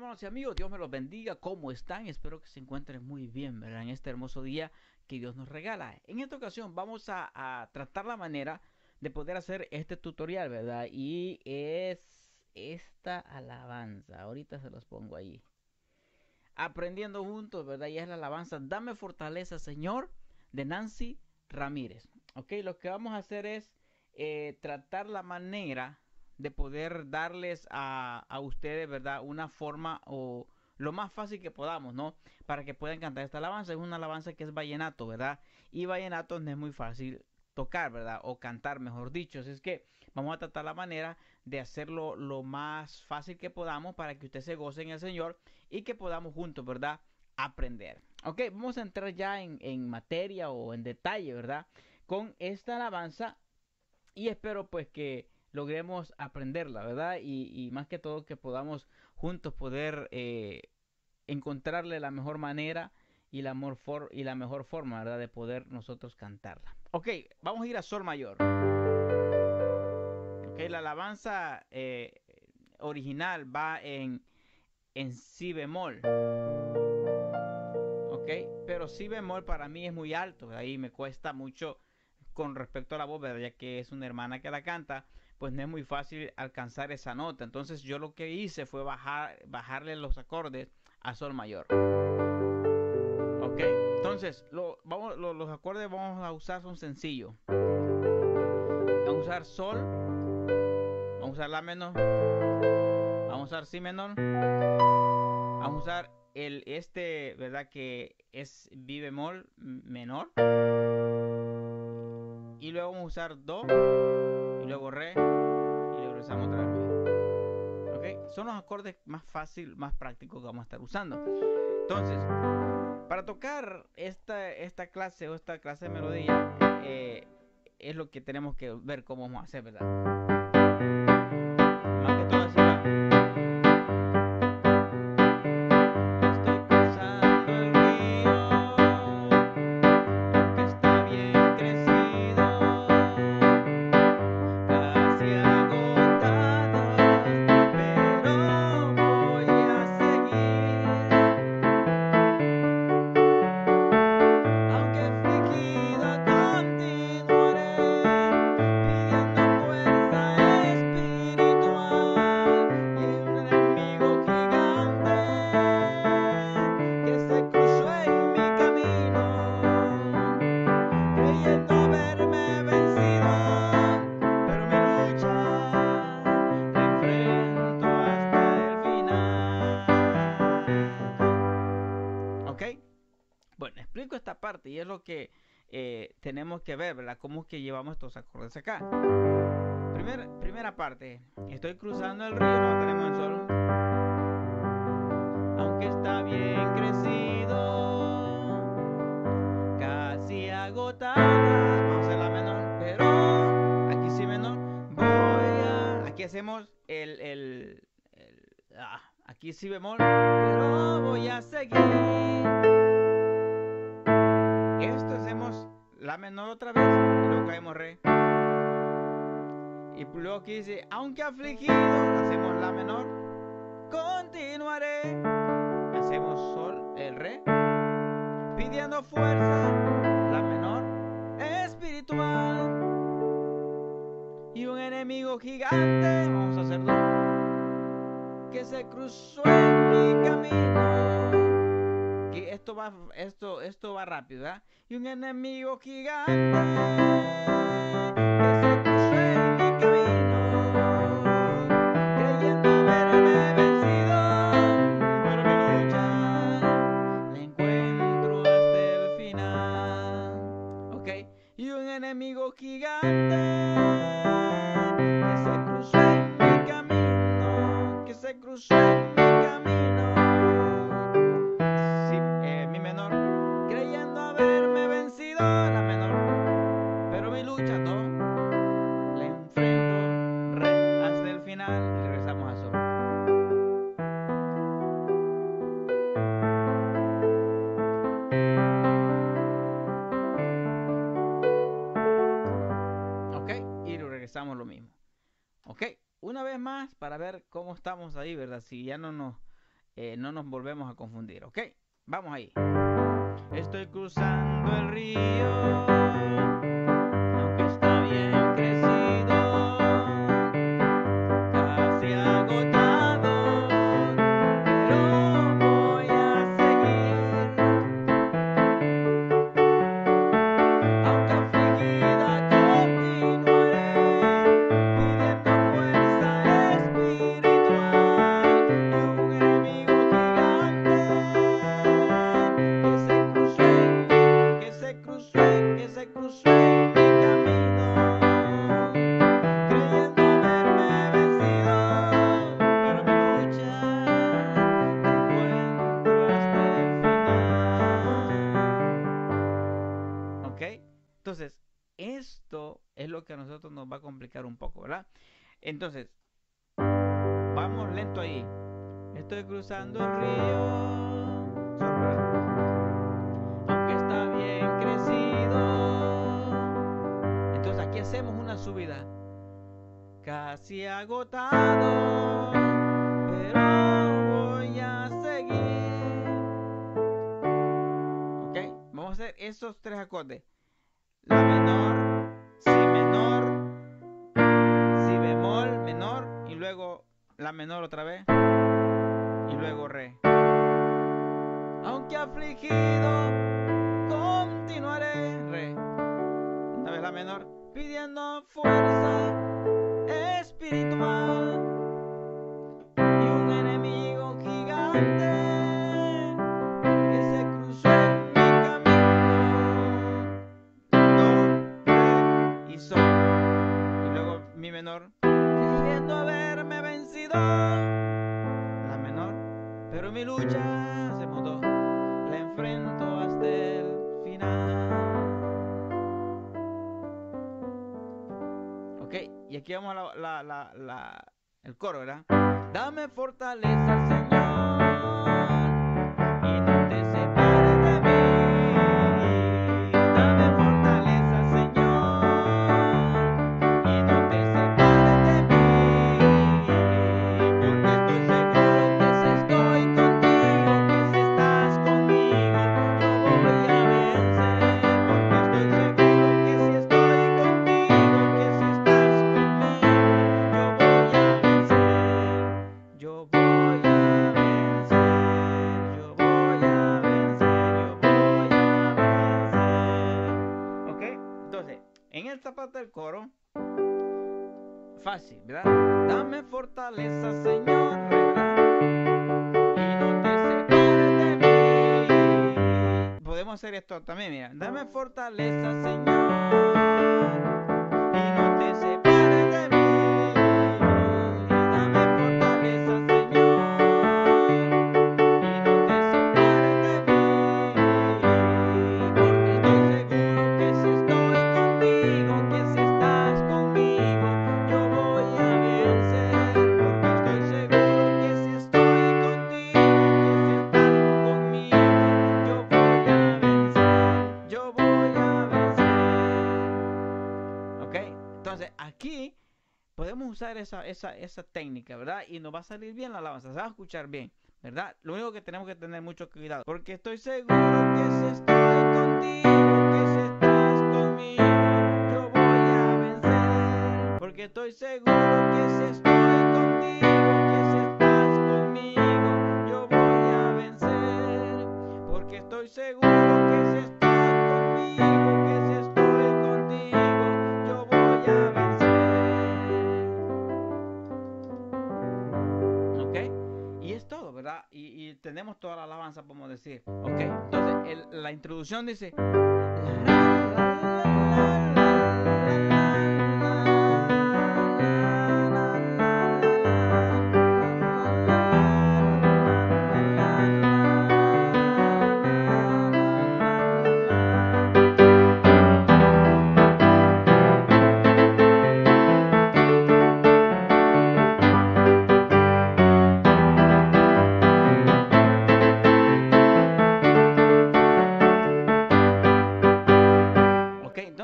hermanos y amigos, Dios me los bendiga. ¿Cómo están? Espero que se encuentren muy bien, ¿verdad? En este hermoso día que Dios nos regala. En esta ocasión vamos a, tratar la manera de poder hacer este tutorial, ¿verdad? Y es esta alabanza. Ahorita se los pongo ahí. Aprendiendo juntos, ¿verdad? Y es la alabanza. Dame fortaleza, Señor, de Nancy Ramírez. Ok, lo que vamos a hacer es eh, tratar la manera de poder darles a, a ustedes, ¿verdad? Una forma o lo más fácil que podamos, ¿no? Para que puedan cantar esta alabanza. Es una alabanza que es vallenato, ¿verdad? Y vallenato no es muy fácil tocar, ¿verdad? O cantar, mejor dicho. Así es que vamos a tratar la manera de hacerlo lo más fácil que podamos para que usted se goce en el Señor y que podamos juntos, ¿verdad? Aprender. Ok, vamos a entrar ya en, en materia o en detalle, ¿verdad? Con esta alabanza y espero pues que logremos aprenderla, ¿verdad? Y, más que todo que podamos juntos poder eh, encontrarle la mejor manera y la, y la mejor forma, ¿verdad? De poder nosotros cantarla. Ok, vamos a ir a Sol mayor. Ok, la alabanza eh, original va en, en Si bemol. Ok, pero Si bemol para mí es muy alto, ahí me cuesta mucho con respecto a la voz, ¿verdad? Ya que es una hermana que la canta pues no es muy fácil alcanzar esa nota. Entonces yo lo que hice fue bajar, bajarle los acordes a sol mayor. Ok, entonces vamos, los acordes vamos a usar son sencillos. Vamos a usar sol, vamos a usar la menor, vamos a usar si menor, vamos a usar el este, ¿verdad? Que es mi bemol menor. Y luego vamos a usar do y luego re y regresamos otra vez. ¿Ok? Son los acordes más fácil, más prácticos que vamos a estar usando. Entonces, para tocar esta, esta clase o esta clase de melodía, eh, es lo que tenemos que ver cómo vamos a hacer, ¿verdad? Tenemos que ver, ¿verdad? Cómo es que llevamos estos acordes acá. Primera, primera parte, estoy cruzando el río, no tenemos el sol. Aunque está bien crecido, casi agotado. Vamos a la menor, pero aquí sí menor. Voy a. Aquí hacemos el. el, ah, aquí sí bemol, pero voy a seguir. La menor otra vez y luego caemos re. Y luego aquí dice, aunque afligido, hacemos la menor, continuaré. Hacemos sol, el re, pidiendo fuerza, la menor, espiritual. Y un enemigo gigante, vamos a hacerlo, que se cruzó en mi camino esto va, esto, esto va rápido, ¿verdad? Y un enemigo gigante ahí, ¿verdad? Si ya no nos eh, no nos volvemos a confundir, ¿ok? Vamos ahí. Estoy cruzando el río. Entonces, vamos lento ahí. Estoy cruzando el río. Aunque está bien crecido. Entonces aquí hacemos una subida. Casi agotado. Pero voy a seguir. Ok, vamos a hacer esos tres acordes. Menor otra vez y luego re. Aunque afligido continuaré re. Una vez la menor pidiendo fuerza espiritual y un enemigo gigante a la, la, la, el coro, ¿verdad? Dame fortaleza, Señor. Del coro. Fácil, ¿verdad? Dame fortaleza, Señor, Y no te separes de mí. Podemos hacer esto también, mira. Dame fortaleza, Señor. Usar esa, esa, esa técnica, ¿verdad? Y nos va a salir bien la alabanza, se va a escuchar bien, ¿verdad? Lo único que tenemos que tener mucho cuidado, porque estoy seguro que si estoy contigo, que si estás conmigo, yo voy a vencer, porque estoy seguro decir. Ok, entonces la introducción dice...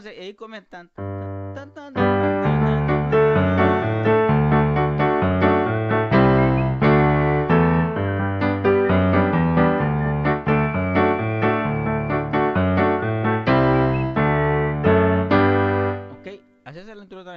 Entonces, ahí comentan. Tan, tan, tan,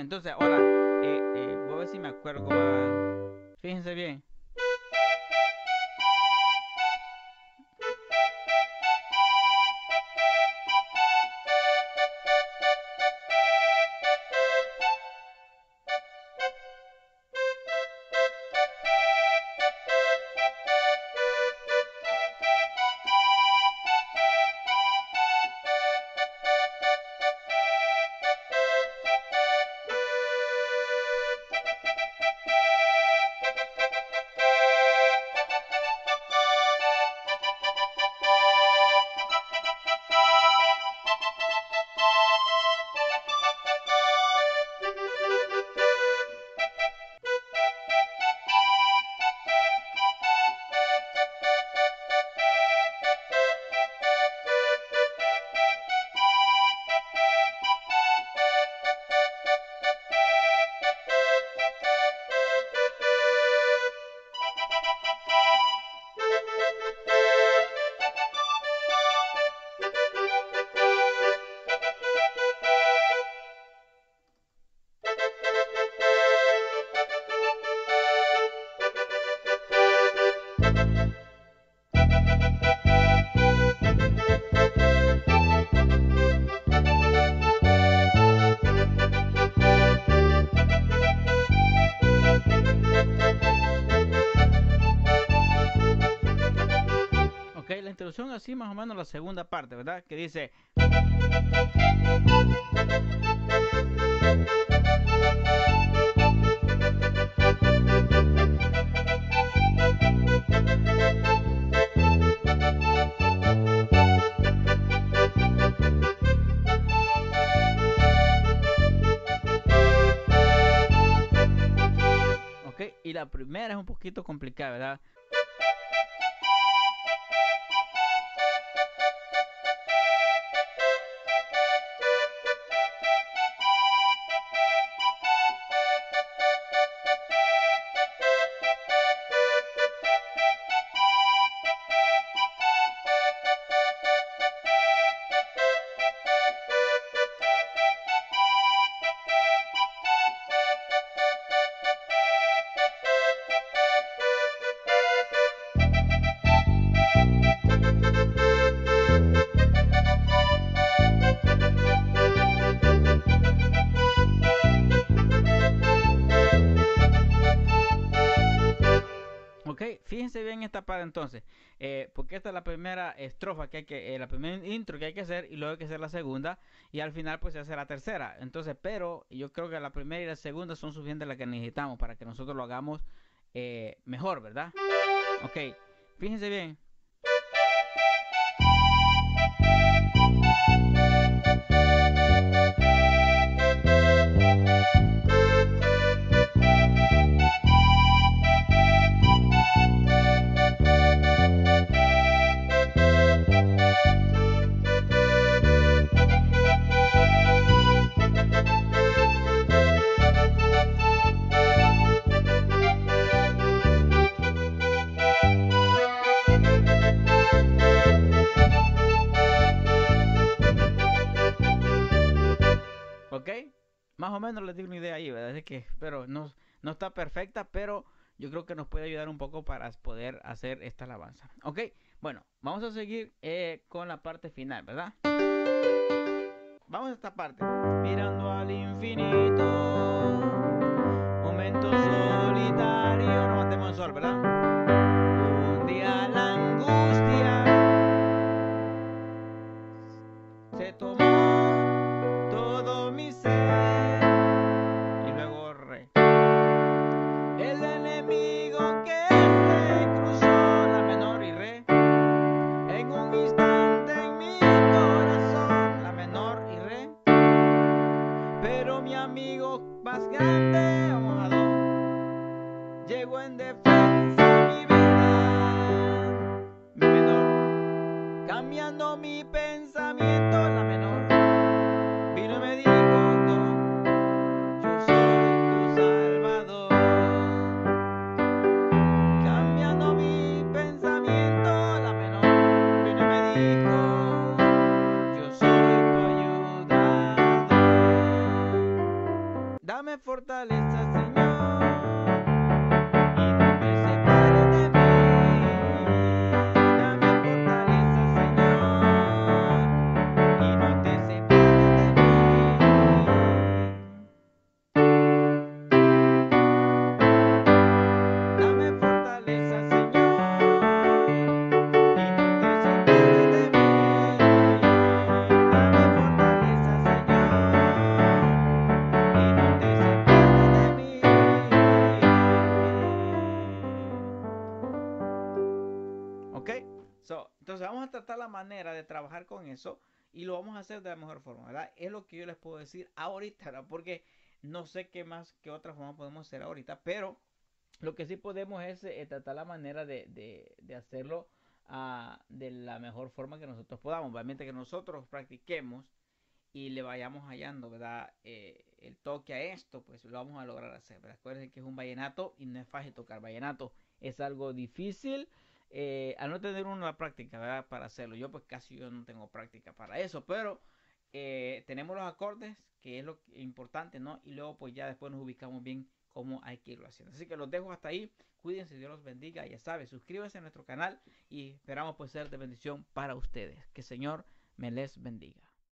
Entonces, ahora, eh, eh, voy a ver si me acuerdo. Fíjense bien. Menos la segunda parte, ¿verdad? Que dice... Ok, y la primera es un poquito complicada, ¿verdad? Ok, fíjense bien esta parte entonces, eh, porque esta es la primera estrofa que hay que, eh, la primera intro que hay que hacer y luego hay que hacer la segunda y al final pues se hace la tercera. Entonces, pero yo creo que la primera y la segunda son suficientes las que necesitamos para que nosotros lo hagamos eh, mejor, ¿verdad? Ok, fíjense bien. Pero no, no está perfecta, pero yo creo que nos puede ayudar un poco para poder hacer esta alabanza. ¿Ok? Bueno, vamos a seguir eh, con la parte final, ¿verdad? Vamos a esta parte. Mirando al infinito, momento solitario, no matemos el sol, ¿verdad? Amigo más Dame manera de trabajar con eso y lo vamos a hacer de la mejor forma, ¿verdad? Es lo que yo les puedo decir ahorita, ¿verdad? Porque no sé qué más, qué otra forma podemos hacer ahorita, pero lo que sí podemos es eh, tratar la manera de, de- hacerlo ah, de la mejor forma que nosotros podamos. Obviamente que nosotros practiquemos y le vayamos hallando, ¿verdad? Eh, el toque a esto, pues lo vamos a lograr hacer, ¿verdad? Acuérdense que es un vallenato y no es fácil tocar vallenato. Es algo difícil eh, al no tener una práctica, ¿verdad? Para hacerlo. Yo pues casi yo no tengo práctica para eso, pero eh, tenemos los acordes, que es lo importante, ¿no? Y luego pues ya después nos ubicamos bien cómo hay que irlo haciendo. Así que los dejo hasta ahí. Cuídense, Dios los bendiga. Ya sabes, suscríbanse a nuestro canal y esperamos pues ser de bendición para ustedes. Que Señor me les bendiga.